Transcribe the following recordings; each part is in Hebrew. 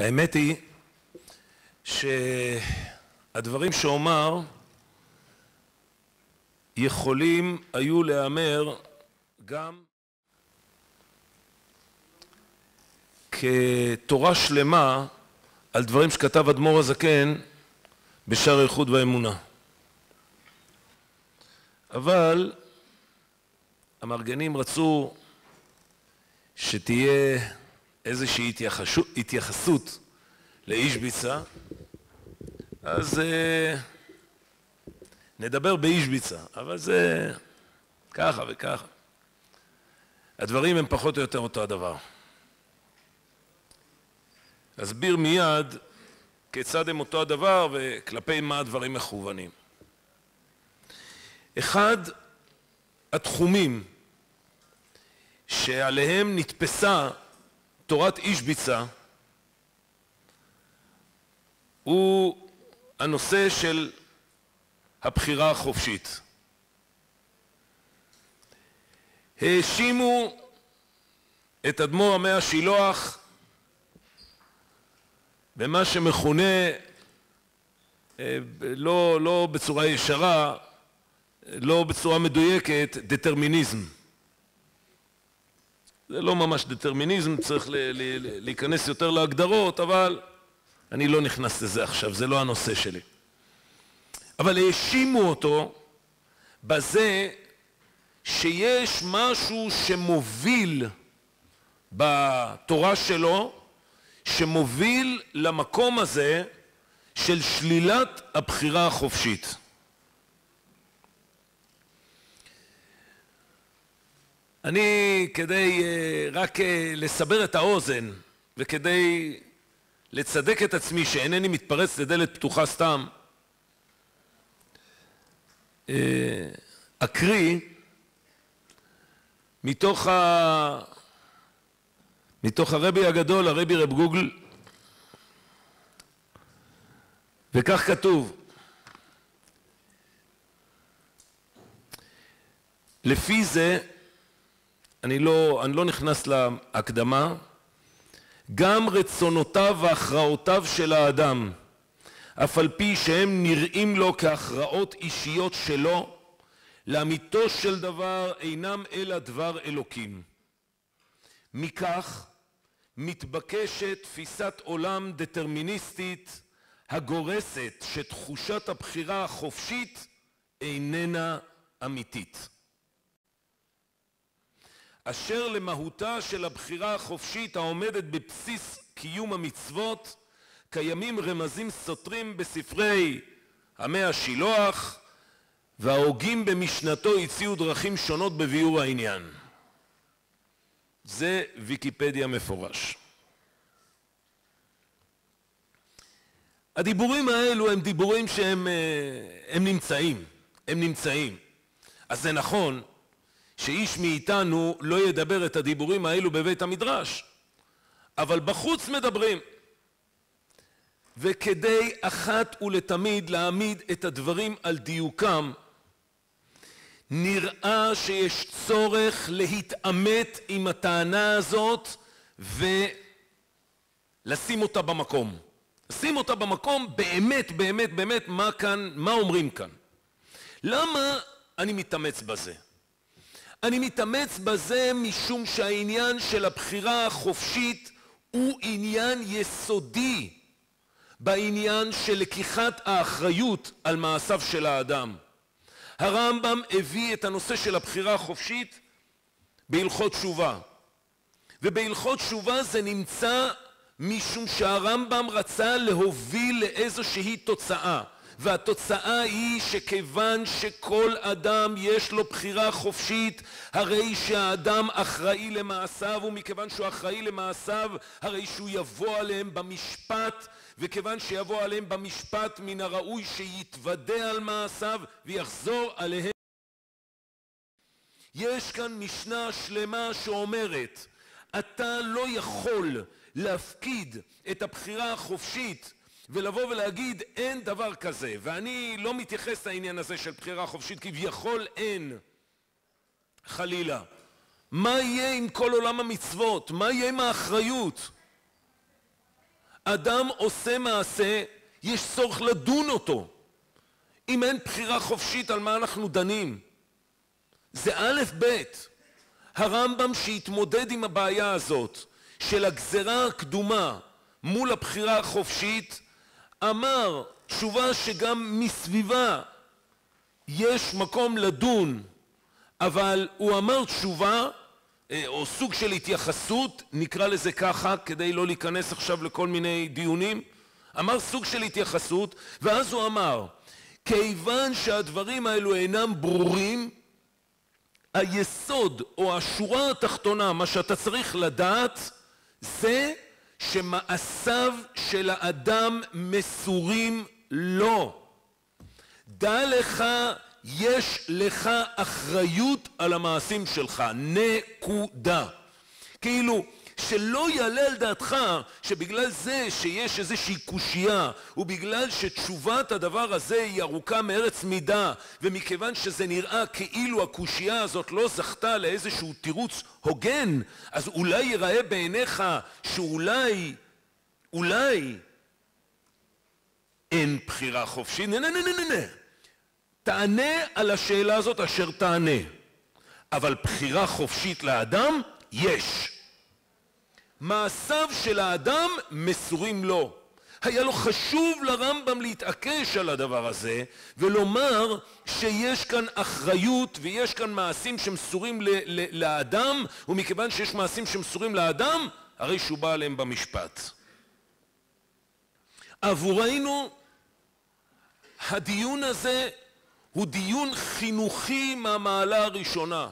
האמת היא שהדברים שאומר יכולים היו להיאמר גם כתורה שלמה על דברים שכתב אדמו"ר הזקן בשער האיחוד והאמונה. אבל המארגנים רצו שתהיה איזושהי התייחסות לאיש ביצה, אז uh, נדבר באיש ביצה, אבל זה ככה וככה. הדברים הם פחות או יותר אותו הדבר. אסביר מיד כיצד הם אותו הדבר וכלפי מה הדברים מכוונים. אחד התחומים שעליהם נתפסה תורת איש ביצה הוא הנושא של הבחירה החופשית. האשימו את אדמו"ר עמי השילוח במה שמכונה, אה, לא, לא בצורה ישרה, לא בצורה מדויקת, דטרמיניזם. זה לא ממש דטרמיניזם, צריך להיכנס יותר להגדרות, אבל אני לא נכנס לזה עכשיו, זה לא הנושא שלי. אבל האשימו אותו בזה שיש משהו שמוביל בתורה שלו, שמוביל למקום הזה של שלילת הבחירה החופשית. אני, כדי אה, רק אה, לסבר את האוזן וכדי לצדק את עצמי שאינני מתפרץ לדלת פתוחה סתם, אה, אקריא מתוך, ה... מתוך הרבי הגדול, הרבי רב גוגל, וכך כתוב: לפי זה, אני לא, אני לא נכנס להקדמה, גם רצונותיו והכרעותיו של האדם, אף על פי שהם נראים לו כהכרעות אישיות שלו, לאמיתו של דבר אינם אלא דבר אלוקים. מכך מתבקשת תפיסת עולם דטרמיניסטית הגורסת שתחושת הבחירה החופשית איננה אמיתית. אשר למהותה של הבחירה החופשית העומדת בבסיס קיום המצוות קיימים רמזים סותרים בספרי עמי השילוח וההוגים במשנתו הציעו דרכים שונות בביאור העניין. זה ויקיפדיה מפורש. הדיבורים האלו הם דיבורים שהם אה, הם נמצאים, הם נמצאים. אז זה נכון שאיש מאיתנו לא ידבר את הדיבורים האלו בבית המדרש, אבל בחוץ מדברים. וכדי אחת ולתמיד להעמיד את הדברים על דיוקם, נראה שיש צורך להתעמת עם הטענה הזאת ולשים אותה במקום. לשים אותה במקום באמת, באמת, באמת, מה כאן, מה אומרים כאן. למה אני מתאמץ בזה? אני מתאמץ בזה משום שהעניין של הבחירה החופשית הוא עניין יסודי בעניין של לקיחת האחריות על מעשיו של האדם. הרמב"ם הביא את הנושא של הבחירה החופשית בהלכות תשובה. ובהלכות תשובה זה נמצא משום שהרמב"ם רצה להוביל לאיזושהי תוצאה. והתוצאה היא שכיוון שכל אדם יש לו בחירה חופשית, הרי שהאדם אחראי למעשיו, ומכיוון שהוא אחראי למעשיו, הרי שהוא יבוא עליהם במשפט, וכיוון שיבוא עליהם במשפט, מן הראוי שיתוודה על מעשיו ויחזור עליהם. יש כאן משנה שלמה שאומרת, אתה לא יכול להפקיד את הבחירה החופשית ולבוא ולהגיד אין דבר כזה, ואני לא מתייחס לעניין הזה של בחירה חופשית, כביכול אין, חלילה. מה יהיה עם כל עולם המצוות? מה יהיה עם האחריות? אדם עושה מעשה, יש צורך לדון אותו. אם אין בחירה חופשית, על מה אנחנו דנים? זה א' ב'. הרמב"ם שהתמודד עם הבעיה הזאת של הגזרה הקדומה מול הבחירה החופשית, אמר תשובה שגם מסביבה יש מקום לדון, אבל הוא אמר תשובה אה, או סוג של התייחסות, נקרא לזה ככה, כדי לא להיכנס עכשיו לכל מיני דיונים, אמר סוג של התייחסות, ואז הוא אמר, כיוון שהדברים האלו אינם ברורים, היסוד או השורה התחתונה, מה שאתה צריך לדעת, זה שמעשיו של האדם מסורים לו. דע לך יש לך אחריות על המעשים שלך, נקודה. כאילו, שלא יעלה על דעתך שבגלל זה שיש איזושהי קושייה ובגלל שתשובת הדבר הזה היא ארוכה מארץ מידה ומכיוון שזה נראה כאילו הקושייה הזאת לא זכתה לאיזשהו תירוץ הוגן אז אולי ייראה בעיניך שאולי, אולי אין בחירה חופשית, נה נה נה נה נה תענה על השאלה הזאת אשר תענה, אבל בחירה חופשית לאדם יש. מעשיו של האדם מסורים לו. היה לו חשוב לרמב"ם להתעקש על הדבר הזה ולומר שיש כאן אחריות ויש כאן מעשים שמסורים לאדם ומכיוון שיש מעשים שמסורים לאדם הרי שהוא בא עליהם במשפט. עבורנו הדיון הזה הוא דיון חינוכי מהמעלה הראשונה.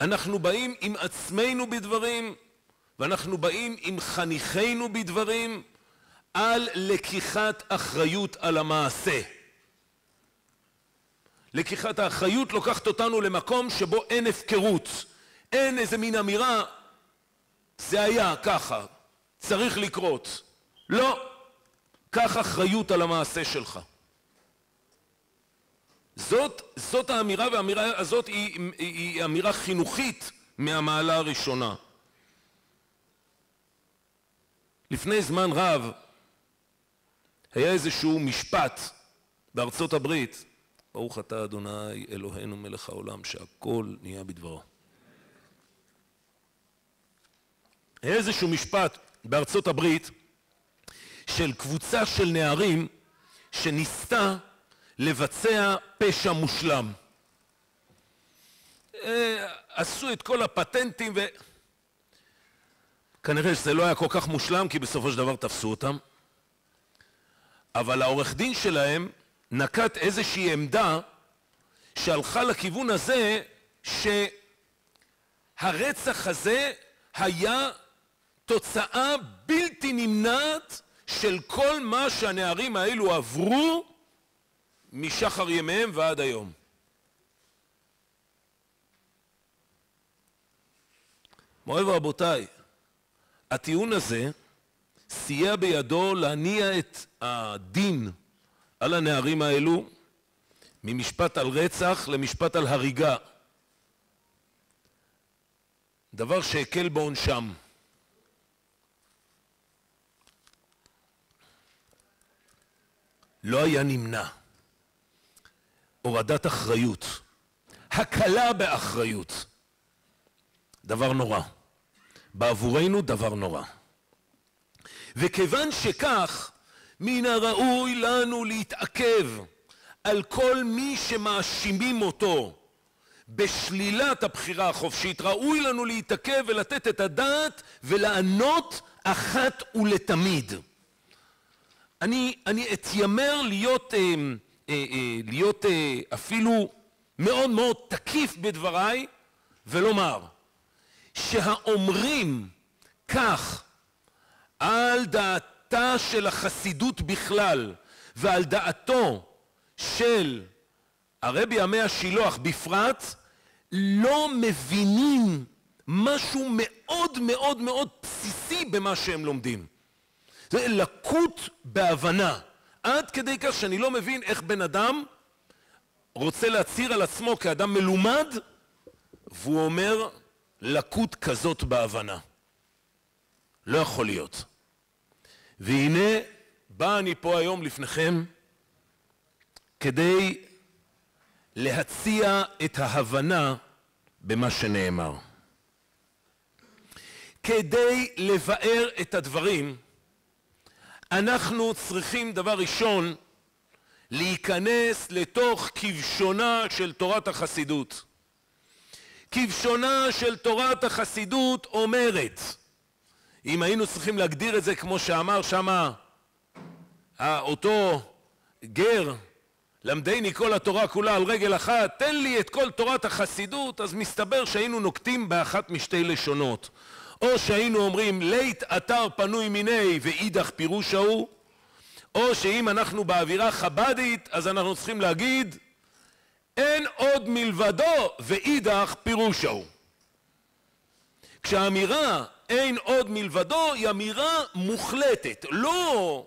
אנחנו באים עם עצמנו בדברים, ואנחנו באים עם חניכינו בדברים, על לקיחת אחריות על המעשה. לקיחת האחריות לוקחת אותנו למקום שבו אין הפקרות, אין איזה מין אמירה, זה היה ככה, צריך לקרות. לא, קח אחריות על המעשה שלך. זאת, זאת האמירה, והאמירה הזאת היא, אמירה חינוכית מהמעלה הראשונה. לפני זמן רב היה איזשהו משפט בארצות הברית, ברוך אתה אדוני אלוהינו מלך העולם שהכל נהיה בדברו. היה איזשהו משפט בארצות הברית של קבוצה של נערים שניסתה לבצע פשע מושלם. אה, עשו את כל הפטנטים ו... כנראה שזה לא היה כל כך מושלם כי בסופו של דבר תפסו אותם. אבל העורך דין שלהם נקט איזושהי עמדה שהלכה לכיוון הזה שהרצח הזה היה תוצאה בלתי נמנעת של כל מה שהנערים האלו עברו משחר ימיהם ועד היום. מורי ורבותיי, הטיעון הזה סייע בידו להניע את הדין על הנערים האלו ממשפט על רצח למשפט על הריגה. דבר שהקל בעונשם. לא היה נמנע. הורדת אחריות, הקלה באחריות, דבר נורא. בעבורנו דבר נורא. וכיוון שכך, מן הראוי לנו להתעכב על כל מי שמאשימים אותו בשלילת הבחירה החופשית. ראוי לנו להתעכב ולתת את הדעת ולענות אחת ולתמיד. אני, אני אתיימר להיות... אה, להיות אה, אפילו מאוד מאוד תקיף בדבריי ולומר שהאומרים כך על דעתה של החסידות בכלל ועל דעתו של הרבי עמי השילוח בפרט לא מבינים משהו מאוד מאוד מאוד בסיסי במה שהם לומדים. זה לקות בהבנה. עד כדי כך שאני לא מבין איך בן אדם רוצה להצהיר על עצמו כאדם מלומד והוא אומר לקות כזאת בהבנה. לא יכול להיות. והנה בא אני פה היום לפניכם כדי להציע את ההבנה במה שנאמר. כדי לבאר את הדברים, אנחנו צריכים דבר ראשון להיכנס לתוך כבשונה של תורת החסידות. כבשונה של תורת החסידות אומרת, אם היינו צריכים להגדיר את זה כמו שאמר שמה אותו גר, למדני כל התורה כולה על רגל אחת, תן לי את כל תורת החסידות, אז מסתבר שהיינו נוקטים באחת משתי לשונות. או שהיינו אומרים לית אתר פנוי מיני ואידך פירוש ההוא, או שאם אנחנו באווירה חבדית, אז אנחנו צריכים להגיד אין עוד מלבדו ואידך פירוש ההוא. כשהאמירה אין עוד מלבדו היא אמירה מוחלטת, לא,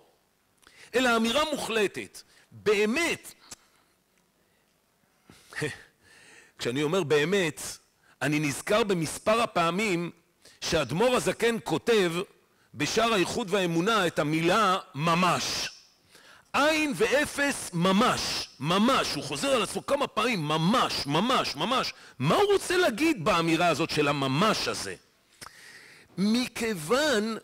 אלא אמירה מוחלטת. באמת, כשאני אומר באמת, אני נזכר במספר הפעמים שאדמו"ר הזקן כותב בשער האיחוד והאמונה את המילה ממש. עין ואפס ממש, ממש, הוא חוזר על עצמו כמה פעמים, ממש, ממש, ממש. מה הוא רוצה להגיד באמירה הזאת של הממש הזה? מכיוון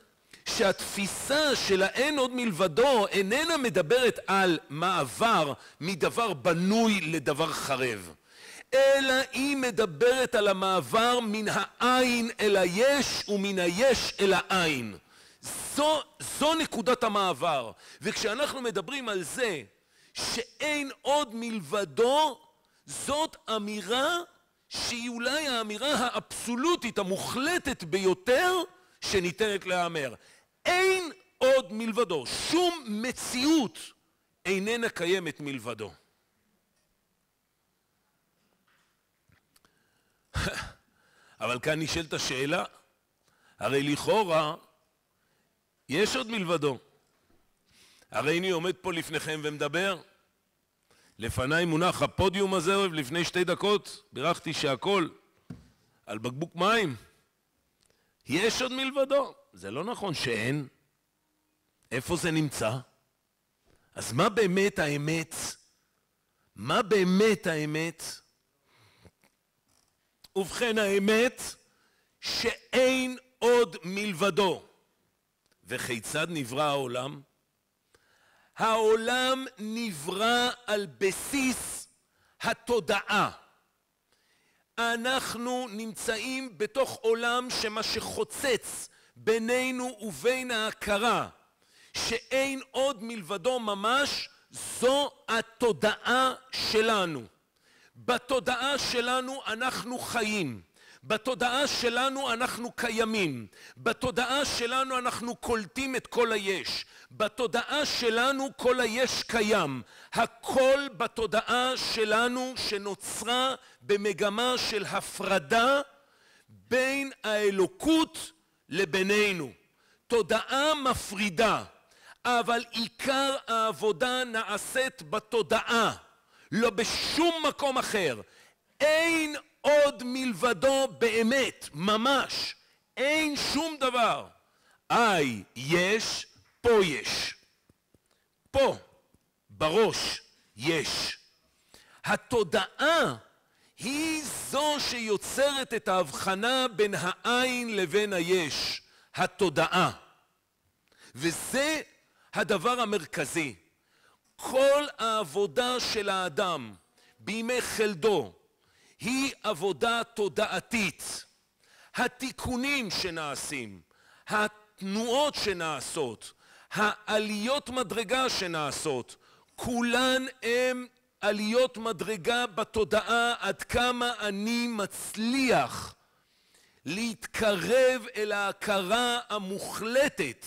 שהתפיסה של האין עוד מלבדו איננה מדברת על מעבר מדבר בנוי לדבר חרב. אלא היא מדברת על המעבר מן העין אל היש ומן היש אל העין. זו, זו נקודת המעבר. וכשאנחנו מדברים על זה שאין עוד מלבדו, זאת אמירה שהיא אולי האמירה האבסולוטית, המוחלטת ביותר, שניתנת להיאמר. אין עוד מלבדו. שום מציאות איננה קיימת מלבדו. אבל כאן נשאלת השאלה, הרי לכאורה יש עוד מלבדו. הרי אני עומד פה לפניכם ומדבר. לפניי מונח הפודיום הזה, ולפני שתי דקות בירכתי שהכל על בקבוק מים. יש עוד מלבדו. זה לא נכון שאין. איפה זה נמצא? אז מה באמת האמת? מה באמת האמת? ובכן האמת שאין עוד מלבדו. וכיצד נברא העולם? העולם נברא על בסיס התודעה. אנחנו נמצאים בתוך עולם שמה שחוצץ בינינו ובין ההכרה שאין עוד מלבדו ממש, זו התודעה שלנו. בתודעה שלנו אנחנו חיים. בתודעה שלנו אנחנו קיימים, בתודעה שלנו אנחנו קולטים את כל היש, בתודעה שלנו כל היש קיים, הכל בתודעה שלנו שנוצרה במגמה של הפרדה בין האלוקות לבינינו. תודעה מפרידה, אבל עיקר העבודה נעשית בתודעה, לא בשום מקום אחר. אין עוד מלבדו באמת, ממש. אין שום דבר. איי, יש, פה יש. פה, בראש, יש. התודעה היא זו שיוצרת את ההבחנה בין העין לבין היש, התודעה. וזה הדבר המרכזי. כל העבודה של האדם בימי חלדו, היא עבודה תודעתית. התיקונים שנעשים, התנועות שנעשות, העליות מדרגה שנעשות, כולן הם עליות מדרגה בתודעה עד כמה אני מצליח להתקרב אל ההכרה המוחלטת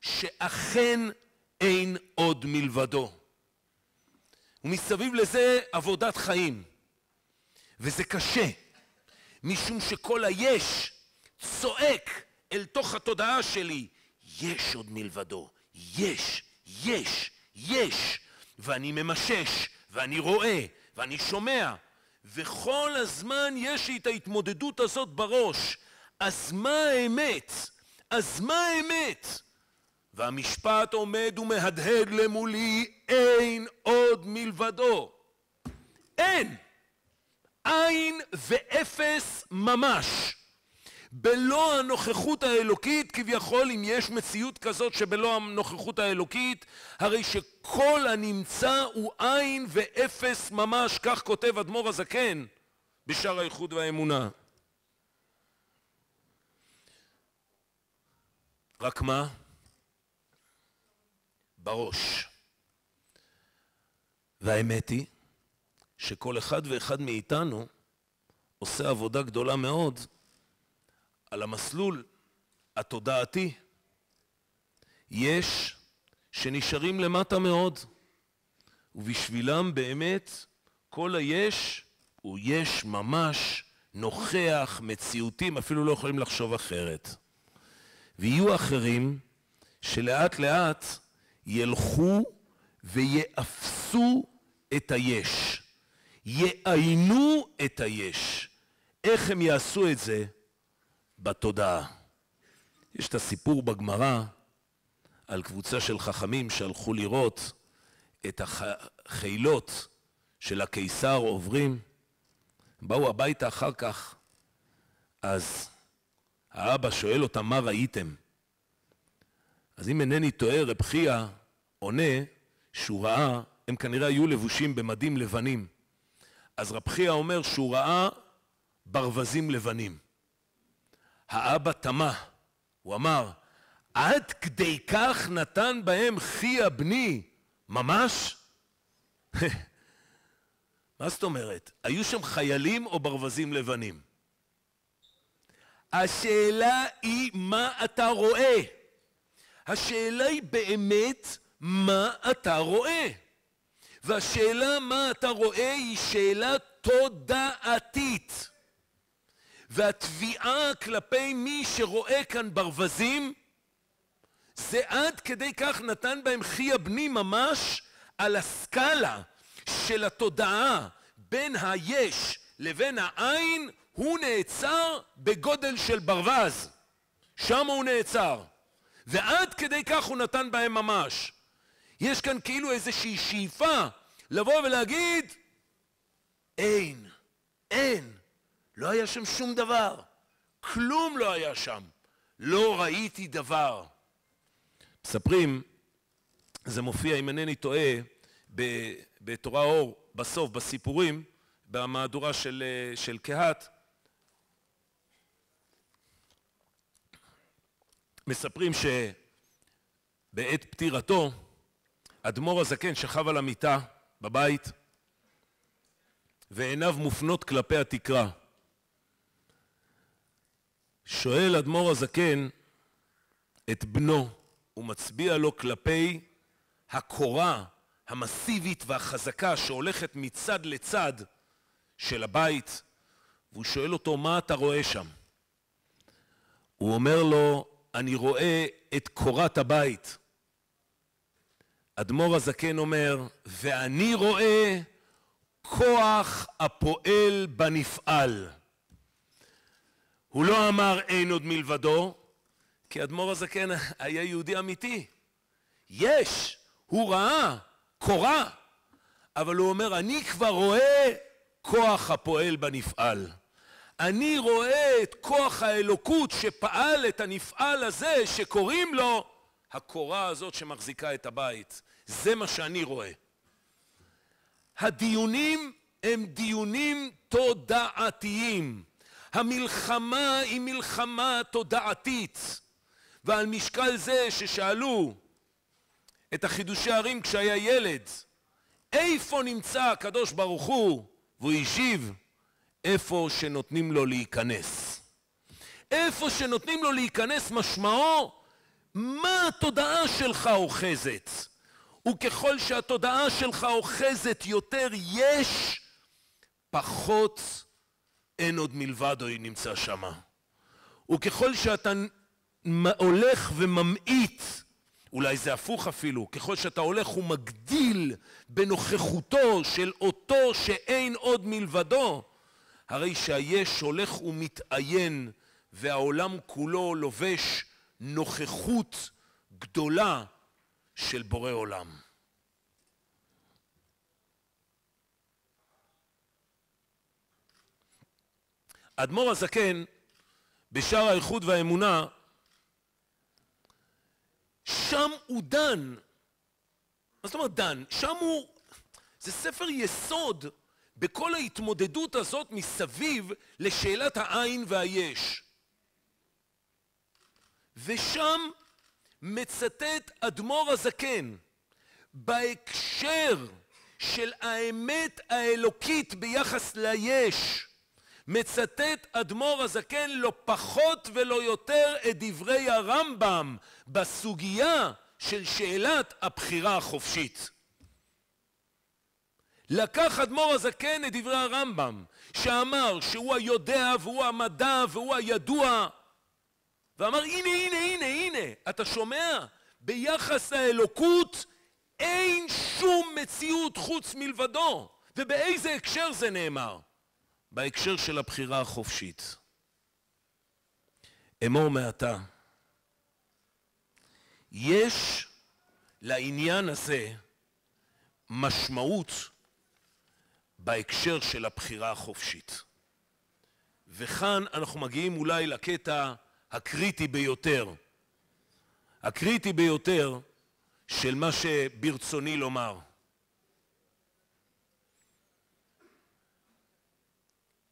שאכן אין עוד מלבדו. ומסביב לזה עבודת חיים. וזה קשה, משום שכל היש צועק אל תוך התודעה שלי, יש עוד מלבדו, יש, יש, יש, ואני ממשש, ואני רואה, ואני שומע, וכל הזמן יש לי את ההתמודדות הזאת בראש. אז מה האמת? אז מה האמת? והמשפט עומד ומהדהד למולי, אין עוד מלבדו. אין! אין ואפס ממש. בלא הנוכחות האלוקית, כביכול אם יש מציאות כזאת שבלא הנוכחות האלוקית, הרי שכל הנמצא הוא אין ואפס ממש, כך כותב אדמו"ר הזקן בשער האיחוד והאמונה. רק מה? בראש. והאמת היא שכל אחד ואחד מאיתנו עושה עבודה גדולה מאוד על המסלול התודעתי. יש שנשארים למטה מאוד, ובשבילם באמת כל היש הוא יש ממש נוכח, מציאותים, אפילו לא יכולים לחשוב אחרת. ויהיו אחרים שלאט לאט ילכו ויאפסו את היש, יעיינו את היש. איך הם יעשו את זה? בתודעה. יש את הסיפור בגמרא על קבוצה של חכמים שהלכו לראות את החילות של הקיסר עוברים, באו הביתה אחר כך, אז האבא שואל אותם מה ראיתם? אז אם אינני טועה, רב חייא עונה שהוא ראה, הם כנראה היו לבושים במדים לבנים. אז רב חייא אומר שהוא ראה ברווזים לבנים. האבא תמה, הוא אמר, עד כדי כך נתן בהם חייא בני, ממש? מה זאת אומרת? היו שם חיילים או ברווזים לבנים? השאלה היא מה אתה רואה. השאלה היא באמת מה אתה רואה. והשאלה מה אתה רואה היא שאלה תודעתית. והתביעה כלפי מי שרואה כאן ברווזים זה עד כדי כך נתן בהם חייא בני ממש על הסקאלה של התודעה בין היש לבין העין הוא נעצר בגודל של ברווז. שם הוא נעצר. ועד כדי כך הוא נתן בהם ממש. יש כאן כאילו איזושהי שאיפה לבוא ולהגיד אין, אין, לא היה שם שום דבר, כלום לא היה שם, לא ראיתי דבר. מספרים, זה מופיע, אם אינני טועה, בתורה אור, בסוף, בסיפורים, במהדורה של, של קהת, מספרים שבעת פטירתו, אדמו"ר הזקן שכב על המיטה בבית, ועיניו מופנות כלפי התקרה. שואל אדמו"ר הזקן את בנו, ומצביע לו כלפי הקורה המסיבית והחזקה שהולכת מצד לצד של הבית, והוא שואל אותו, מה אתה רואה שם? הוא אומר לו, אני רואה את קורת הבית. אדמו"ר הזקן אומר, ואני רואה כוח הפועל בנפעל. הוא לא אמר אין עוד מלבדו, כי אדמו"ר הזקן היה יהודי אמיתי. יש, הוא ראה, קורה, אבל הוא אומר, אני כבר רואה כוח הפועל בנפעל. אני רואה את כוח האלוקות שפעל את הנפעל הזה שקוראים לו הקורה הזאת שמחזיקה את הבית. זה מה שאני רואה. הדיונים הם דיונים תודעתיים. המלחמה היא מלחמה תודעתית. ועל משקל זה ששאלו את החידושי הרים כשהיה ילד, איפה נמצא הקדוש ברוך הוא? והוא השיב, איפה שנותנים לו להיכנס. איפה שנותנים לו להיכנס משמעו, מה התודעה שלך אוחזת. וככל שהתודעה שלך אוחזת יותר יש, פחות אין עוד מלבדו היא נמצא שמה. וככל שאתה הולך וממעיט, אולי זה הפוך אפילו, ככל שאתה הולך ומגדיל בנוכחותו של אותו שאין עוד מלבדו, הרי שהיש הולך ומתעיין והעולם כולו לובש נוכחות גדולה של בורא עולם. אדמו"ר הזקן, בשער האיחוד והאמונה, שם הוא דן. מה זאת אומרת דן? שם הוא... זה ספר יסוד בכל ההתמודדות הזאת מסביב לשאלת העין והיש. ושם מצטט אדמו"ר הזקן בהקשר של האמת האלוקית ביחס ליש, מצטט אדמו"ר הזקן לא פחות ולא יותר את דברי הרמב"ם בסוגיה של שאלת הבחירה החופשית. לקח אדמו"ר הזקן את דברי הרמב"ם, שאמר שהוא היודע והוא המדע והוא הידוע, ואמר הנה הנה הנה הנה, אתה שומע? ביחס לאלוקות אין שום מציאות חוץ מלבדו. ובאיזה הקשר זה נאמר? בהקשר של הבחירה החופשית. אמור מעתה, יש לעניין הזה משמעות בהקשר של הבחירה החופשית. וכאן אנחנו מגיעים אולי לקטע הקריטי ביותר, הקריטי ביותר של מה שברצוני לומר.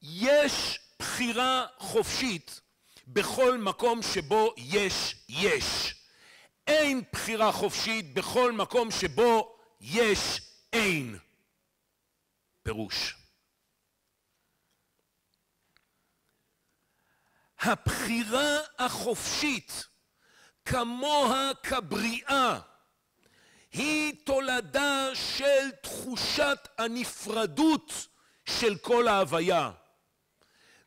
יש בחירה חופשית בכל מקום שבו יש יש. אין בחירה חופשית בכל מקום שבו יש אין. פירוש. הבחירה החופשית, כמוה כבריאה, היא תולדה של תחושת הנפרדות של כל ההוויה.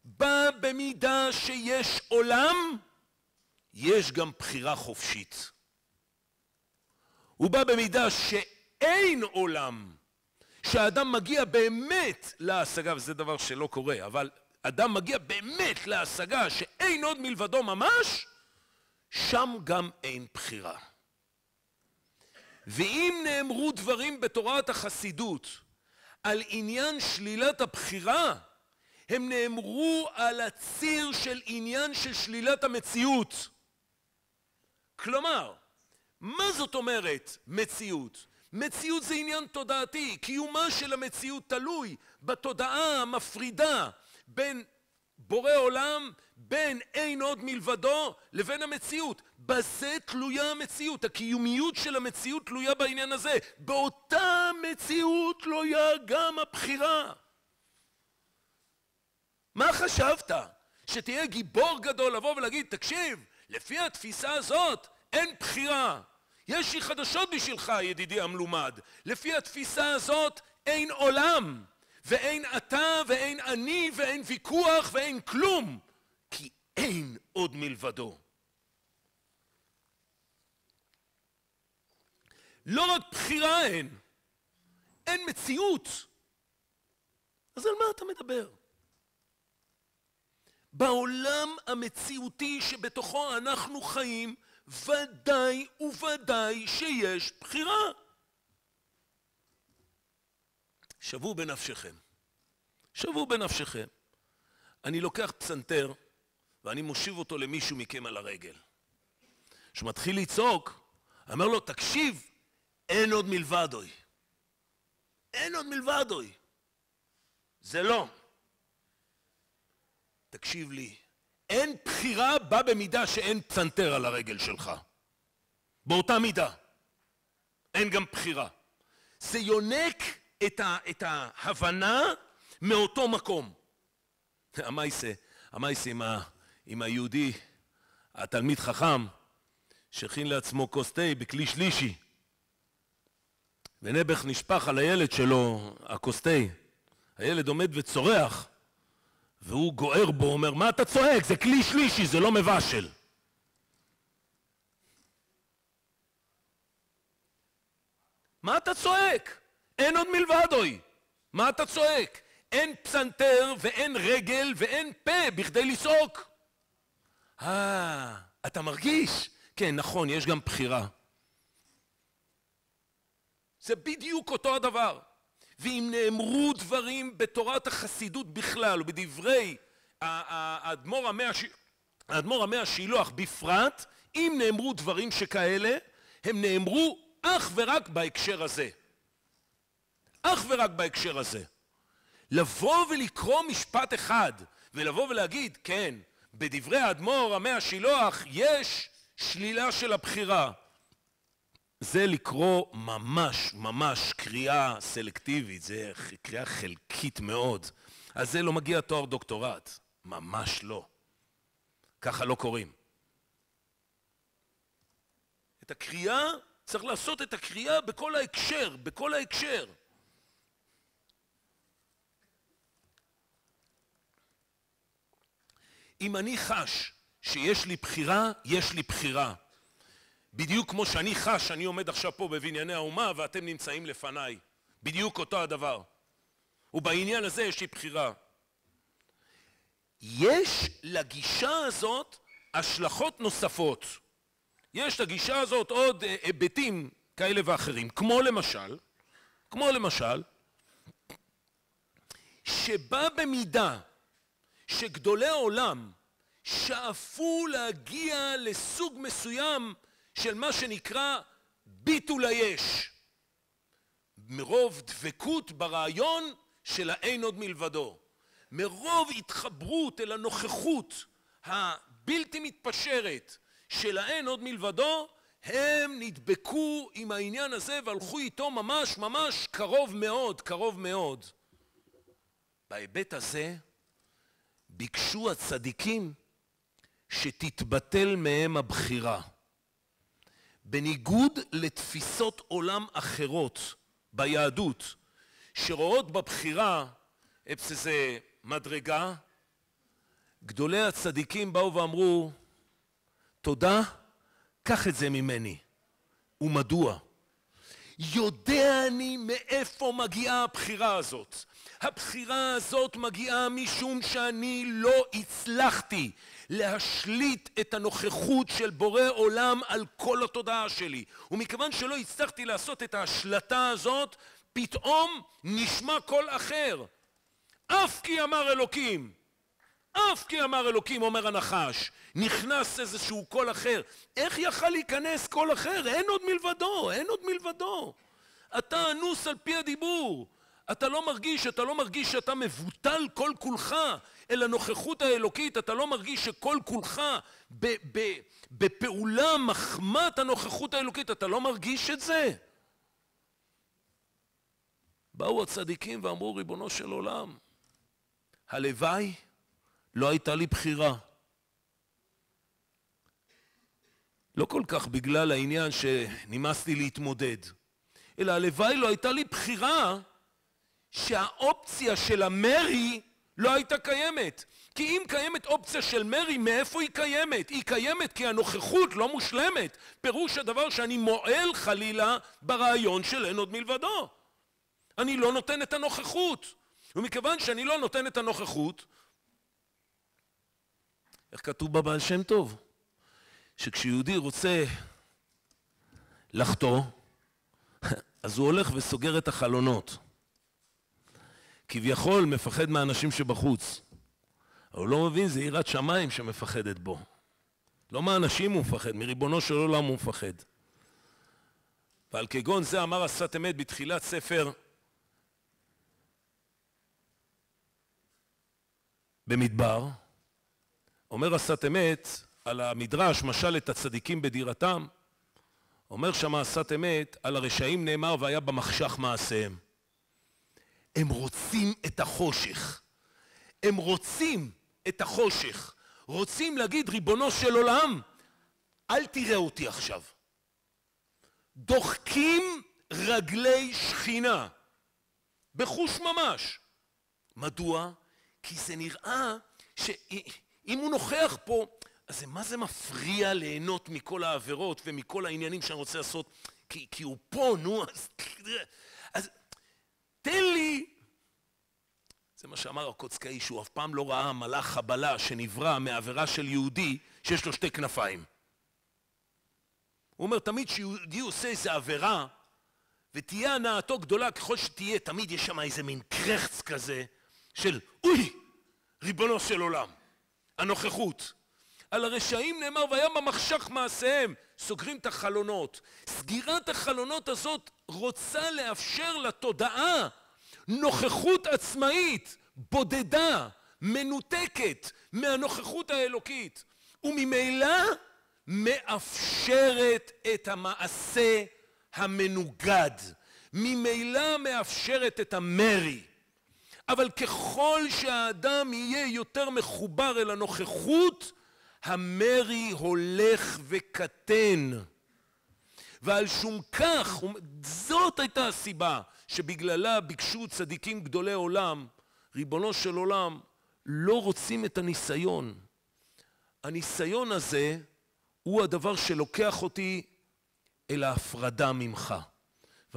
בה במידה שיש עולם, יש גם בחירה חופשית. ובה במידה שאין עולם, שהאדם מגיע באמת להשגה, וזה דבר שלא קורה, אבל אדם מגיע באמת להשגה שאין עוד מלבדו ממש, שם גם אין בחירה. ואם נאמרו דברים בתורת החסידות על עניין שלילת הבחירה, הם נאמרו על הציר של עניין של שלילת המציאות. כלומר, מה זאת אומרת מציאות? מציאות זה עניין תודעתי, קיומה של המציאות תלוי בתודעה המפרידה בין בורא עולם, בין אין עוד מלבדו, לבין המציאות. בזה תלויה המציאות, הקיומיות של המציאות תלויה בעניין הזה. באותה מציאות תלויה גם הבחירה. מה חשבת? שתהיה גיבור גדול לבוא ולהגיד, תקשיב, לפי התפיסה הזאת אין בחירה. יש לי חדשות בשבילך, ידידי המלומד. לפי התפיסה הזאת אין עולם, ואין אתה, ואין אני, ואין ויכוח, ואין כלום, כי אין עוד מלבדו. לא רק בחירה אין, אין מציאות. אז על מה אתה מדבר? בעולם המציאותי שבתוכו אנחנו חיים, ודאי וודאי שיש בחירה. שוו בנפשכם. שוו בנפשכם. אני לוקח פסנתר ואני מושיב אותו למישהו מכם על הרגל. כשהוא מתחיל לצעוק, אומר לו, תקשיב, אין עוד מלבדוי. אין עוד מלבדוי. זה לא. תקשיב לי, אין בחירה בה במידה שאין פסנתר על הרגל שלך. באותה מידה. אין גם בחירה. זה יונק את, ה, את ההבנה מאותו מקום. המייסה, המייסה עם, ה, עם היהודי, התלמיד חכם, שהכין לעצמו כוס תה בכלי שלישי. ונעבך נשפך על הילד שלו, הכוס תה. הילד עומד וצורח. והוא גוער בו, אומר, מה אתה צועק? זה כלי שלישי, זה לא מבשל. מה אתה צועק? אין עוד מלבדוי. מה אתה צועק? אין פסנתר ואין רגל ואין פה בכדי לצעוק. אה, אתה מרגיש? כן, נכון, יש גם בחירה. זה בדיוק אותו הדבר. ואם נאמרו דברים בתורת החסידות בכלל, ובדברי האדמו"ר המאה, האדמו"ר המאה שילוח בפרט, אם נאמרו דברים שכאלה, הם נאמרו אך ורק בהקשר הזה. אך ורק בהקשר הזה. לבוא ולקרוא משפט אחד, ולבוא ולהגיד, כן, בדברי האדמו"ר המאה שילוח יש שלילה של הבחירה. זה לקרוא ממש ממש קריאה סלקטיבית, זה קריאה חלקית מאוד. אז זה לא מגיע תואר דוקטורט, ממש לא. ככה לא קוראים. את הקריאה, צריך לעשות את הקריאה בכל ההקשר, בכל ההקשר. אם אני חש שיש לי בחירה, יש לי בחירה. בדיוק כמו שאני חש שאני עומד עכשיו פה בבנייני האומה ואתם נמצאים לפניי. בדיוק אותו הדבר. ובעניין הזה יש לי בחירה. יש לגישה הזאת השלכות נוספות. יש לגישה הזאת עוד אה, היבטים כאלה ואחרים, כמו למשל, כמו למשל, שבה במידה שגדולי עולם שאפו להגיע לסוג מסוים של מה שנקרא ביטול היש, מרוב דבקות ברעיון של האין עוד מלבדו, מרוב התחברות אל הנוכחות הבלתי מתפשרת של האין עוד מלבדו, הם נדבקו עם העניין הזה והלכו איתו ממש ממש קרוב מאוד, קרוב מאוד. בהיבט הזה ביקשו הצדיקים שתתבטל מהם הבחירה. בניגוד לתפיסות עולם אחרות ביהדות, שרואות בבחירה איזה מדרגה, גדולי הצדיקים באו ואמרו, תודה, קח את זה ממני. ומדוע? יודע אני מאיפה מגיעה הבחירה הזאת. הבחירה הזאת מגיעה משום שאני לא הצלחתי להשליט את הנוכחות של בורא עולם על כל התודעה שלי. ומכיוון שלא הצלחתי לעשות את ההשלטה הזאת, פתאום נשמע קול אחר. אף כי אמר אלוקים, אף כי אמר אלוקים, אומר הנחש, נכנס איזשהו קול אחר. איך יכל להיכנס קול אחר? אין עוד מלבדו, אין עוד מלבדו. אתה אנוס על פי הדיבור. אתה לא מרגיש, אתה לא מרגיש שאתה מבוטל כל כולך אל הנוכחות האלוקית, אתה לא מרגיש שכל כולך בפעולה מחמת הנוכחות האלוקית, אתה לא מרגיש את זה? באו הצדיקים ואמרו, ריבונו של עולם, הלוואי לא הייתה לי בחירה. לא כל כך בגלל העניין שנמאס לי להתמודד, אלא הלוואי לא הייתה לי בחירה שהאופציה של המרי לא הייתה קיימת. כי אם קיימת אופציה של מרי, מאיפה היא קיימת? היא קיימת כי הנוכחות לא מושלמת. פירוש הדבר שאני מועל חלילה ברעיון של אין עוד מלבדו. אני לא נותן את הנוכחות. ומכיוון שאני לא נותן את הנוכחות, איך כתוב בבעל שם טוב? שכשיהודי רוצה לחטוא, אז הוא הולך וסוגר את החלונות. כביכול מפחד מהאנשים שבחוץ. אבל הוא לא מבין, זה יראת שמיים שמפחדת בו. לא מהאנשים הוא מפחד, מריבונו של עולם הוא מפחד. ועל כגון זה אמר השאת אמת בתחילת ספר במדבר, אומר השאת אמת על המדרש, משל את הצדיקים בדירתם, אומר שם השאת אמת, על הרשעים נאמר והיה במחשך מעשיהם. הם רוצים את החושך. הם רוצים את החושך. רוצים להגיד, ריבונו של עולם, אל תראה אותי עכשיו. דוחקים רגלי שכינה, בחוש ממש. מדוע? כי זה נראה שאם הוא נוכח פה, אז מה זה מפריע ליהנות מכל העבירות ומכל העניינים שאני רוצה לעשות? כי, כי הוא פה, נו, אז... אז תן לי, זה מה שאמר הקוצקאי, שהוא אף פעם לא ראה מלאך חבלה שנברא מעבירה של יהודי שיש לו שתי כנפיים. הוא אומר, תמיד כשיהודי עושה איזו עבירה, ותהיה הנאתו גדולה ככל שתהיה, תמיד יש שם איזה מין קרחץ כזה של אוי, ריבונו של עולם, הנוכחות. על הרשעים נאמר, והיה במחשך מעשיהם, סוגרים את החלונות. סגירת החלונות הזאת רוצה לאפשר לתודעה נוכחות עצמאית, בודדה, מנותקת מהנוכחות האלוקית, וממילא מאפשרת את המעשה המנוגד, ממילא מאפשרת את המרי. אבל ככל שהאדם יהיה יותר מחובר אל הנוכחות, המרי הולך וקטן. ועל שום כך, זאת הייתה הסיבה שבגללה ביקשו צדיקים גדולי עולם, ריבונו של עולם, לא רוצים את הניסיון. הניסיון הזה הוא הדבר שלוקח אותי אל ההפרדה ממך.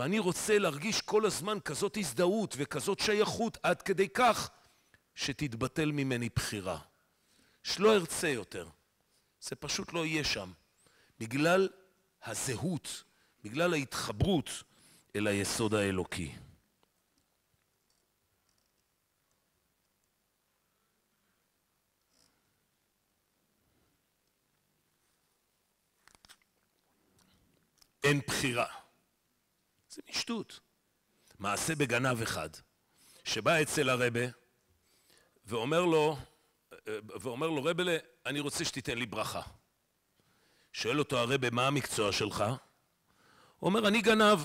ואני רוצה להרגיש כל הזמן כזאת הזדהות וכזאת שייכות עד כדי כך שתתבטל ממני בחירה. שלא ארצה יותר. זה פשוט לא יהיה שם. בגלל הזהות, בגלל ההתחברות אל היסוד האלוקי. אין בחירה. זה משטות. מעשה בגנב אחד, שבא אצל הרבה ואומר לו, ואומר לו, רבלה, אני רוצה שתיתן לי ברכה. שואל אותו הרבה, מה המקצוע שלך? הוא אומר, אני גנב.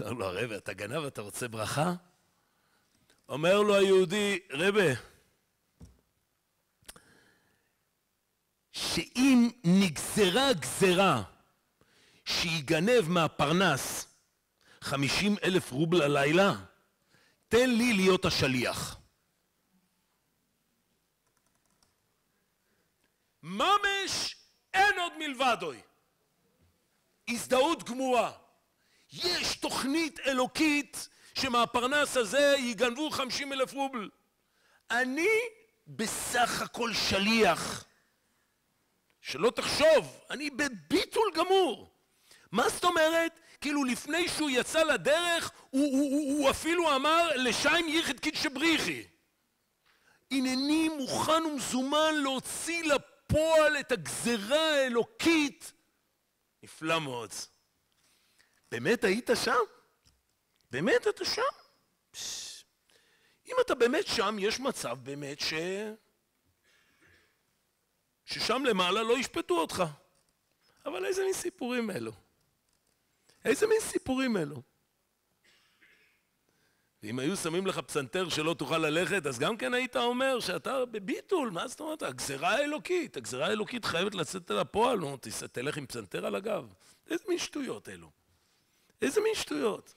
אומר לו הרבה, אתה גנב, אתה רוצה ברכה? אומר לו היהודי, רבה, שאם נגזרה גזרה שיגנב מהפרנס חמישים אלף רובל הלילה, תן לי להיות השליח. ממש אין עוד מלבדוי. הזדהות גמורה. יש תוכנית אלוקית שמהפרנס הזה יגנבו חמישים אלף רובל. אני בסך הכל שליח. שלא תחשוב, אני בביטול גמור. מה זאת אומרת? כאילו לפני שהוא יצא לדרך, הוא, הוא, הוא, הוא אפילו אמר לשיים ייחד שבריחי. הנני מוכן ומזומן להוציא לפועל את הגזרה האלוקית. נפלא מאוד. באמת היית שם? באמת אתה שם? פש... אם אתה באמת שם, יש מצב באמת ש... ששם למעלה לא ישפטו אותך. אבל איזה מין סיפורים אלו? איזה מין סיפורים אלו? ואם היו שמים לך פסנתר שלא תוכל ללכת, אז גם כן היית אומר שאתה בביטול, מה זאת אומרת? הגזרה האלוקית, הגזרה האלוקית חייבת לצאת אל הפועל, נו, תלך עם פסנתר על הגב. איזה מין שטויות אלו? איזה מין שטויות?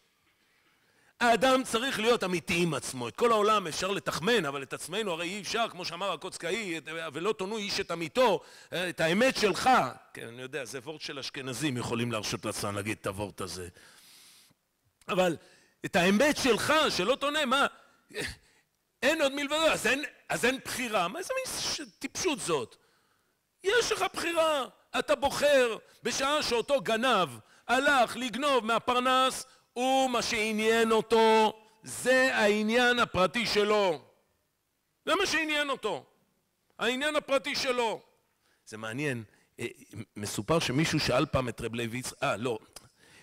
האדם צריך להיות אמיתי עם עצמו. את כל העולם אפשר לתחמן, אבל את עצמנו הרי אי אפשר, כמו שאמר הקוצקאי, ולא תונו איש את אמיתו, את האמת שלך. כן, אני יודע, זה וורט של אשכנזים יכולים להרשות לעצמם להגיד את הוורט הזה. אבל את האמת שלך, שלא תונה, מה? אין עוד מלבדו, אז אז אין בחירה. מה איזה מין טיפשות זאת? יש לך בחירה. אתה בוחר בשעה שאותו גנב הלך לגנוב מהפרנס, הוא מה שעניין אותו, זה העניין הפרטי שלו. זה מה שעניין אותו. העניין הפרטי שלו. זה מעניין, אה, מסופר שמישהו שאל פעם את רב לוי יצחק, אה, לא,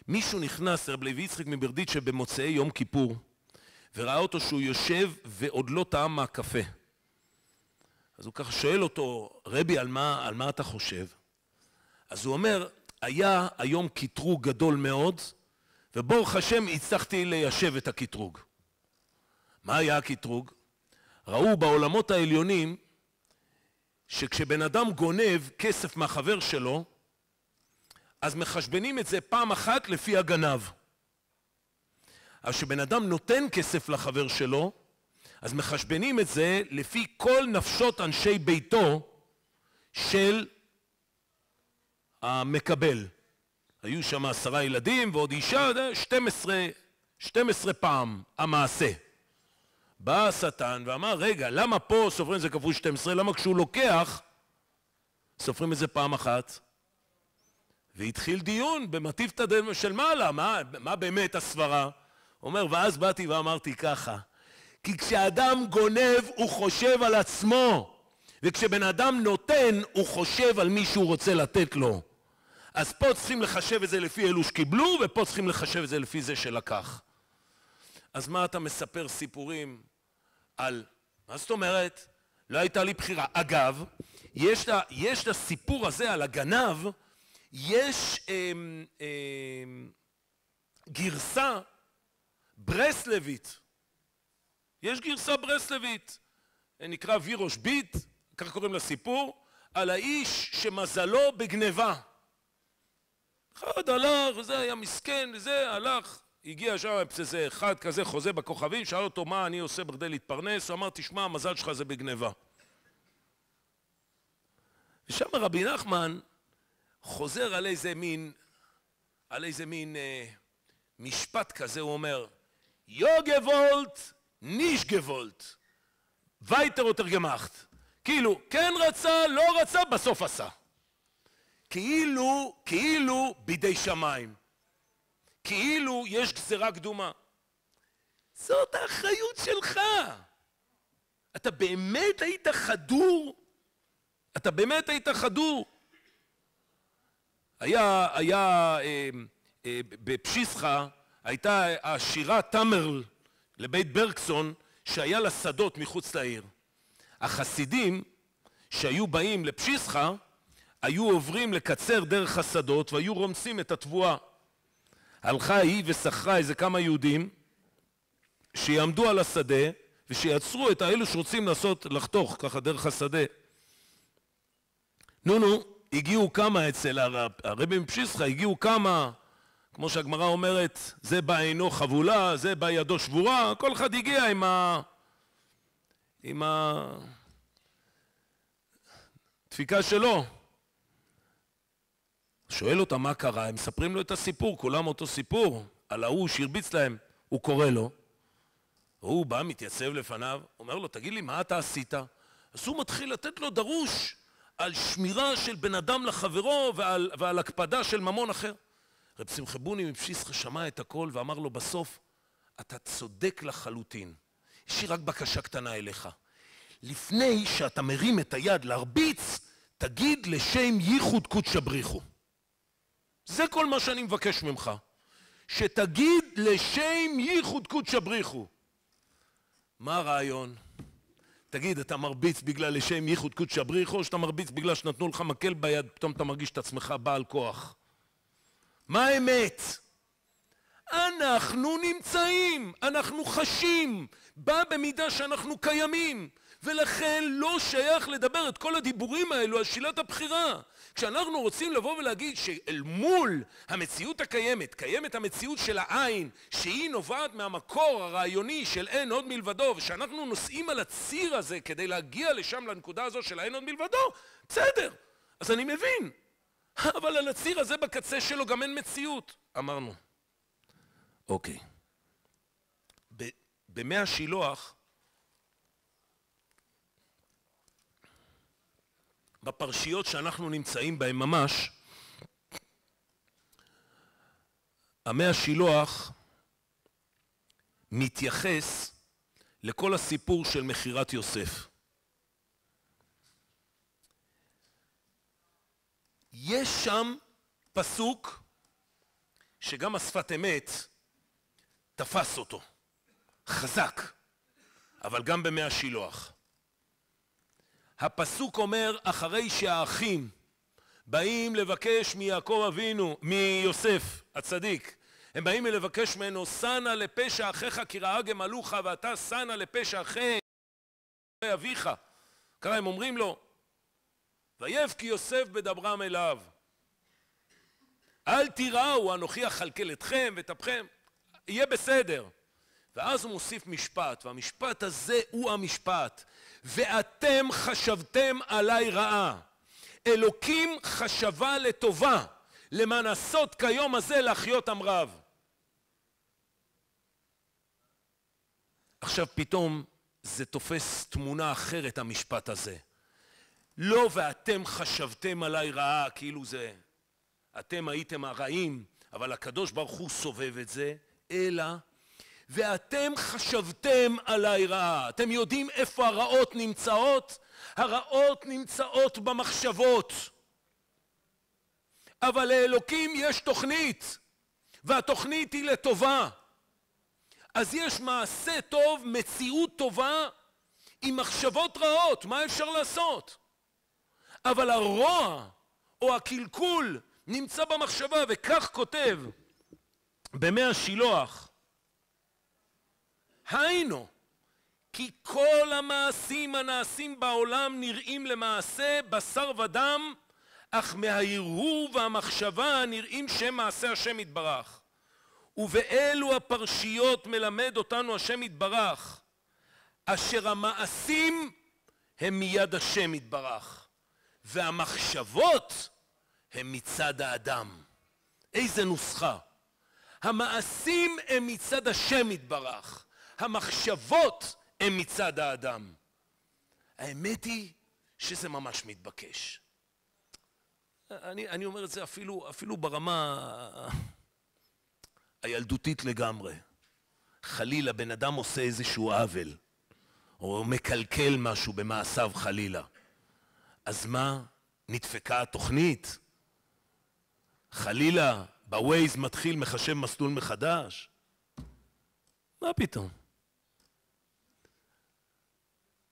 מישהו נכנס לרב לוי יצחק מברדיצ'ה במוצאי יום כיפור, וראה אותו שהוא יושב ועוד לא טעם מהקפה. אז הוא ככה שואל אותו, רבי, על מה, על מה אתה חושב? אז הוא אומר, היה היום קטרוג גדול מאוד, וברוך השם הצלחתי ליישב את הקטרוג. מה היה הקטרוג? ראו בעולמות העליונים שכשבן אדם גונב כסף מהחבר שלו, אז מחשבנים את זה פעם אחת לפי הגנב. אז כשבן אדם נותן כסף לחבר שלו, אז מחשבנים את זה לפי כל נפשות אנשי ביתו של המקבל. היו שם עשרה ילדים ועוד אישה, 12, 12 פעם המעשה. בא השטן ואמר, רגע, למה פה סופרים את זה כפול 12? למה כשהוא לוקח, סופרים את זה פעם אחת? והתחיל דיון במטיבתא של מעלה, מה, מה באמת הסברה? אומר, ואז באתי ואמרתי ככה, כי כשאדם גונב הוא חושב על עצמו, וכשבן אדם נותן הוא חושב על מי שהוא רוצה לתת לו. אז פה צריכים לחשב את זה לפי אלו שקיבלו, ופה צריכים לחשב את זה לפי זה שלקח. אז מה אתה מספר סיפורים על... מה זאת אומרת? לא הייתה לי בחירה. אגב, יש, לה, יש לסיפור הזה על הגנב, יש אה, אה, גרסה ברסלבית. יש גרסה ברסלבית, נקרא וירוש ביט, כך קוראים לסיפור, על האיש שמזלו בגניבה. אחד הלך, וזה היה מסכן, וזה הלך, הגיע שם איזה אחד כזה חוזה בכוכבים, שאל אותו מה אני עושה בכדי להתפרנס, הוא אמר תשמע המזל שלך זה בגניבה. ושם רבי נחמן חוזר על איזה מין, על איזה מין אה, משפט כזה, הוא אומר, יוגוולט, ניש גוולט, וייטר אותר גמחט. כאילו, כן רצה, לא רצה, בסוף עשה. כאילו, כאילו בידי שמיים. כאילו יש גזרה קדומה. זאת האחריות שלך. אתה באמת היית חדור? אתה באמת היית חדור? היה, היה אה, אה, בפשיסחה, הייתה השירה תמרל לבית ברקסון, שהיה לה שדות מחוץ לעיר. החסידים שהיו באים לפשיסחה, היו עוברים לקצר דרך השדות והיו רומסים את התבואה. הלכה היא ושכרה איזה כמה יהודים שיעמדו על השדה ושיעצרו את האלו שרוצים לעשות, לחתוך ככה דרך השדה. נו נו, הגיעו כמה אצל הרב, הרבי מפשיסחה, הגיעו כמה, כמו שהגמרא אומרת, זה בא עינו חבולה, זה בא ידו שבורה, כל אחד הגיע עם ה... עם הדפיקה שלו. שואל אותם מה קרה, הם מספרים לו את הסיפור, כולם אותו סיפור, על ההוא שהרביץ להם, הוא קורא לו, הוא בא, מתייצב לפניו, אומר לו, תגיד לי, מה אתה עשית? אז הוא מתחיל לתת לו דרוש על שמירה של בן אדם לחברו ועל, ועל הקפדה של ממון אחר. רב שמחה בוני מפשיסחה שמע את הכל ואמר לו בסוף, אתה צודק לחלוטין. יש לי רק בקשה קטנה אליך. לפני שאתה מרים את היד להרביץ, תגיד לשם ייחוד קודשא בריחו. זה כל מה שאני מבקש ממך. שתגיד לשם ייחוד קודשא בריחו. מה הרעיון? תגיד, אתה מרביץ בגלל לשם ייחוד קודשא בריחו, או שאתה מרביץ בגלל שנתנו לך מקל ביד, פתאום אתה מרגיש את עצמך בעל כוח? מה האמת? אנחנו נמצאים, אנחנו חשים, בה במידה שאנחנו קיימים, ולכן לא שייך לדבר את כל הדיבורים האלו על שלילת הבחירה. כשאנחנו רוצים לבוא ולהגיד שאל מול המציאות הקיימת, קיימת המציאות של העין, שהיא נובעת מהמקור הרעיוני של אין עוד מלבדו, ושאנחנו נוסעים על הציר הזה כדי להגיע לשם לנקודה הזו של האין עוד מלבדו, בסדר, אז אני מבין. אבל על הציר הזה בקצה שלו גם אין מציאות. אמרנו. אוקיי. במי השילוח בפרשיות שאנחנו נמצאים בהן ממש, עמי השילוח מתייחס לכל הסיפור של מכירת יוסף. יש שם פסוק שגם השפת אמת תפס אותו, חזק, אבל גם במי השילוח. הפסוק אומר, אחרי שהאחים באים לבקש מיעקב אבינו, מיוסף הצדיק, הם באים לבקש ממנו, שנא לפשע אחיך כי רעה גמלוך ואתה שנא לפשע אחי אביך. ככה הם אומרים לו, ויבכי יוסף בדברם אליו. אל תיראו, אנוכי אכלכל אתכם וטפכם, יהיה בסדר. ואז הוא מוסיף משפט, והמשפט הזה הוא המשפט. ואתם חשבתם עליי רעה. אלוקים חשבה לטובה, למען הסוד כיום הזה להחיות עם רב. עכשיו פתאום זה תופס תמונה אחרת, המשפט הזה. לא ואתם חשבתם עליי רעה, כאילו זה... אתם הייתם הרעים, אבל הקדוש ברוך הוא סובב את זה, אלא ואתם חשבתם עליי רעה. אתם יודעים איפה הרעות נמצאות? הרעות נמצאות במחשבות. אבל לאלוקים יש תוכנית, והתוכנית היא לטובה. אז יש מעשה טוב, מציאות טובה, עם מחשבות רעות, מה אפשר לעשות? אבל הרוע או הקלקול נמצא במחשבה, וכך כותב במי השילוח, היינו, כי כל המעשים הנעשים בעולם נראים למעשה בשר ודם, אך מההרהור והמחשבה נראים שם מעשה השם יתברך. ובאלו הפרשיות מלמד אותנו השם יתברך, אשר המעשים הם מיד השם יתברך, והמחשבות הם מצד האדם. איזה נוסחה. המעשים הם מצד השם יתברך, המחשבות הם מצד האדם. האמת היא שזה ממש מתבקש. אני, אני אומר את זה אפילו, אפילו ברמה הילדותית לגמרי. חלילה בן אדם עושה איזשהו עוול, או מקלקל משהו במעשיו חלילה. אז מה? נדפקה התוכנית? חלילה בווייז מתחיל מחשב מסלול מחדש? מה פתאום?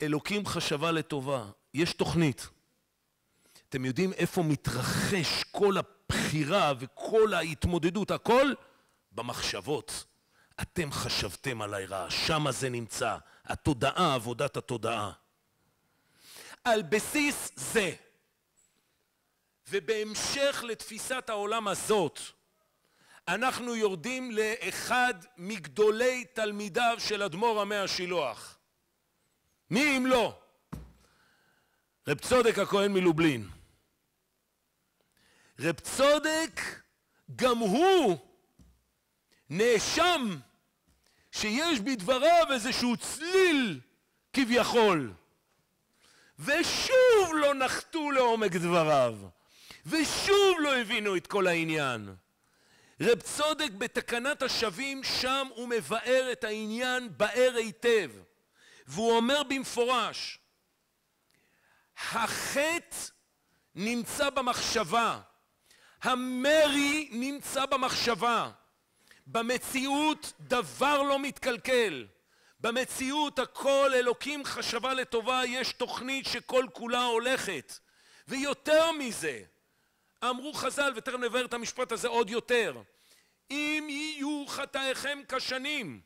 אלוקים חשבה לטובה, יש תוכנית. אתם יודעים איפה מתרחש כל הבחירה וכל ההתמודדות, הכל? במחשבות. אתם חשבתם עליי רע, שמה זה נמצא, התודעה, עבודת התודעה. על בסיס זה, ובהמשך לתפיסת העולם הזאת, אנחנו יורדים לאחד מגדולי תלמידיו של אדמו"ר המאה השילוח. מי אם לא? רב צודק הכהן מלובלין. רב צודק גם הוא נאשם שיש בדבריו איזשהו צליל כביכול ושוב לא נחתו לעומק דבריו ושוב לא הבינו את כל העניין רב צודק בתקנת השבים שם הוא מבאר את העניין באר היטב והוא אומר במפורש החטא נמצא במחשבה המרי נמצא במחשבה במציאות דבר לא מתקלקל. במציאות הכל אלוקים חשבה לטובה, יש תוכנית שכל כולה הולכת. ויותר מזה, אמרו חז"ל, ותכף נבהר את המשפט הזה עוד יותר, אם יהיו חטאיכם כשנים,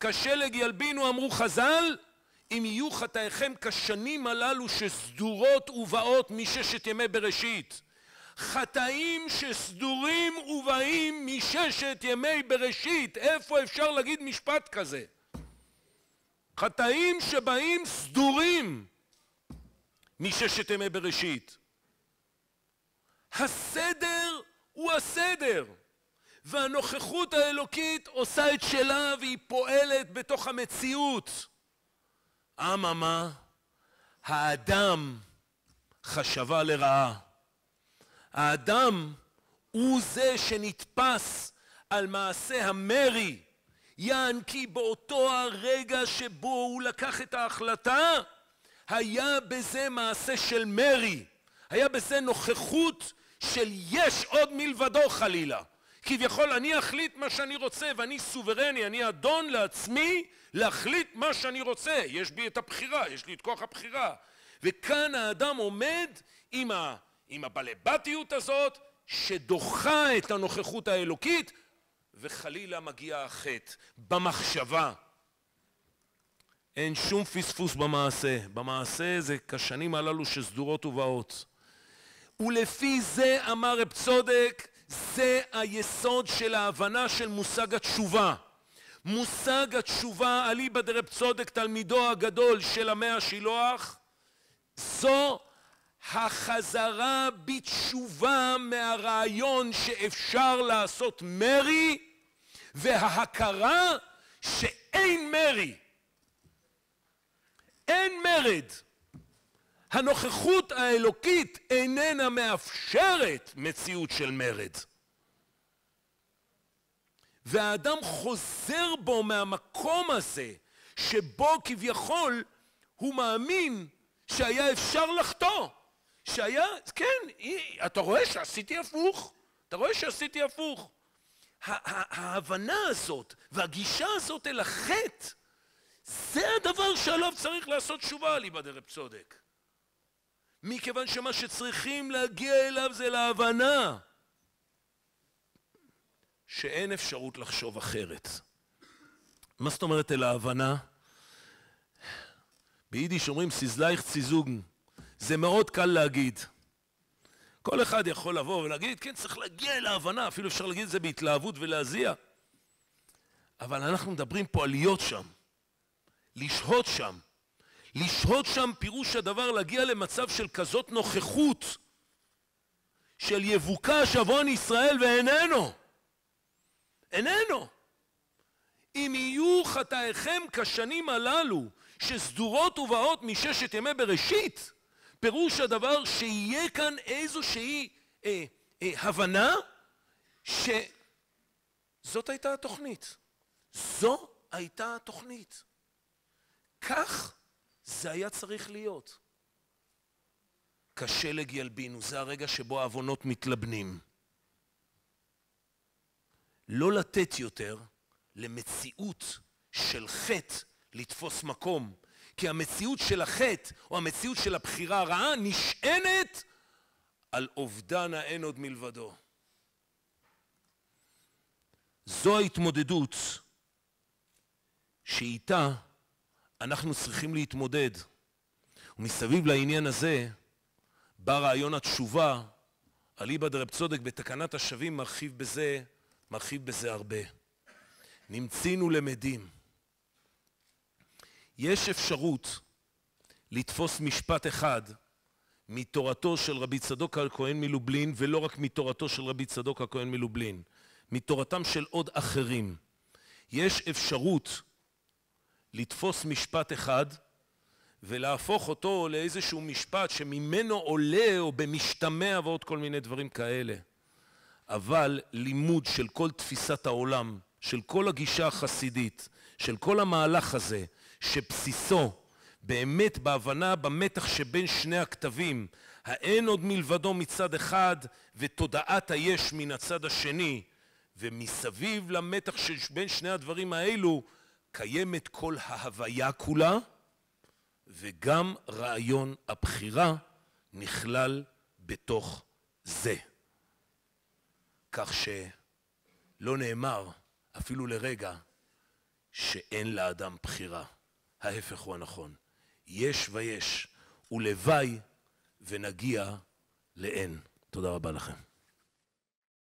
כשלג ילבינו, אמרו חז"ל, אם יהיו חטאיכם כשנים הללו שסדורות ובאות מששת ימי בראשית. חטאים שסדורים ובאים מששת ימי בראשית. איפה אפשר להגיד משפט כזה? חטאים שבאים סדורים מששת ימי בראשית. הסדר הוא הסדר, והנוכחות האלוקית עושה את שלה והיא פועלת בתוך המציאות. אממה, האדם חשבה לרעה. האדם הוא זה שנתפס על מעשה המרי, יען כי באותו הרגע שבו הוא לקח את ההחלטה, היה בזה מעשה של מרי, היה בזה נוכחות של יש עוד מלבדו חלילה. כביכול אני אחליט מה שאני רוצה ואני סוברני, אני אדון לעצמי להחליט מה שאני רוצה. יש בי את הבחירה, יש לי את כוח הבחירה. וכאן האדם עומד עם ה... עם הבלבטיות הזאת שדוחה את הנוכחות האלוקית וחלילה מגיע החטא במחשבה. אין שום פספוס במעשה, במעשה זה כשנים הללו שסדורות ובאות. ולפי זה אמר רב צודק, זה היסוד של ההבנה של מושג התשובה. מושג התשובה אליבא דרב צודק תלמידו הגדול של המאה השילוח זו החזרה בתשובה מהרעיון שאפשר לעשות מרי וההכרה שאין מרי, אין מרד. הנוכחות האלוקית איננה מאפשרת מציאות של מרד. והאדם חוזר בו מהמקום הזה, שבו כביכול הוא מאמין שהיה אפשר לחטוא. שהיה, כן, אתה רואה שעשיתי הפוך? אתה רואה שעשיתי הפוך? ההבנה הזאת והגישה הזאת אל החטא, זה הדבר שעליו צריך לעשות תשובה, אליבא דרב צודק. מכיוון שמה שצריכים להגיע אליו זה להבנה שאין אפשרות לחשוב אחרת. מה זאת אומרת אל ההבנה? ביידיש אומרים סיזלייך ציזוגן. זה מאוד קל להגיד. כל אחד יכול לבוא ולהגיד, כן, צריך להגיע אל ההבנה, אפילו אפשר להגיד את זה בהתלהבות ולהזיע. אבל אנחנו מדברים פה על להיות שם, לשהות שם. לשהות שם פירוש הדבר להגיע למצב של כזאת נוכחות, של יבוקש עוון ישראל ואיננו. איננו. אם יהיו חטאיכם כשנים הללו, שסדורות ובאות מששת ימי בראשית, פירוש הדבר שיהיה כאן איזושהי אה, אה, הבנה שזאת הייתה התוכנית. זו הייתה התוכנית. כך זה היה צריך להיות. כשלג ילבינו, זה הרגע שבו העוונות מתלבנים. לא לתת יותר למציאות של חטא לתפוס מקום, כי המציאות של החטא או המציאות של הבחירה הרעה נשענת על אובדן האין עוד מלבדו. זו ההתמודדות שאיתה אנחנו צריכים להתמודד. ומסביב לעניין הזה בא רעיון התשובה, אליבא דרב צודק בתקנת השבים מרחיב בזה, מרחיב בזה הרבה. נמצינו למדים. יש אפשרות לתפוס משפט אחד מתורתו של רבי צדוק הכהן מלובלין, ולא רק מתורתו של רבי צדוק הכהן מלובלין, מתורתם של עוד אחרים. יש אפשרות לתפוס משפט אחד ולהפוך אותו לאיזשהו משפט שממנו עולה או במשתמע ועוד כל מיני דברים כאלה. אבל לימוד של כל תפיסת העולם, של כל הגישה החסידית, של כל המהלך הזה, שבסיסו באמת בהבנה במתח שבין שני הכתבים, האין עוד מלבדו מצד אחד ותודעת היש מן הצד השני, ומסביב למתח שבין שני הדברים האלו קיימת כל ההוויה כולה, וגם רעיון הבחירה נכלל בתוך זה. כך שלא נאמר אפילו לרגע שאין לאדם בחירה. ההפך הוא הנכון. יש ויש, ולוואי ונגיע לאין. תודה רבה לכם.